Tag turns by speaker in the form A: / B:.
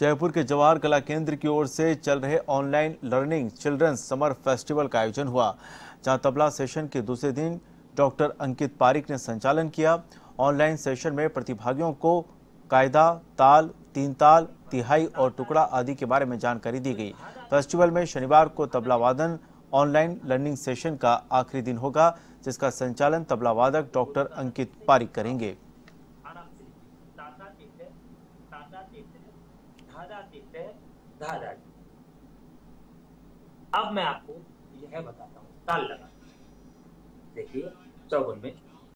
A: जयपुर के जवाहर कला केंद्र की ओर से चल रहे online learning children's summer festival का आयोजन हुआ, जहाँ तबला सेशन के दूसरे दिन डॉक्टर अंकित पारिक ने संचालन किया। ऑनलाइन सेशन में प्रतिभागियों को कायदा, ताल तीन ताल तिहाई और टुकड़ा आदि के बारे में जानकारी दी गई। फेस्टिवल में शनिवार को तबला वादन, ऑनलाइन लर्निंग सेशन का आखिरी दिन होगा, जिसका संचालन तबला वादक डॉक्टर अंकित पारिक करेंगे।
B: धारा ताता तीते धादा तीते धादा अब मैं आपको यह बताता हूँ। ताल लगा देखिए, चौवन में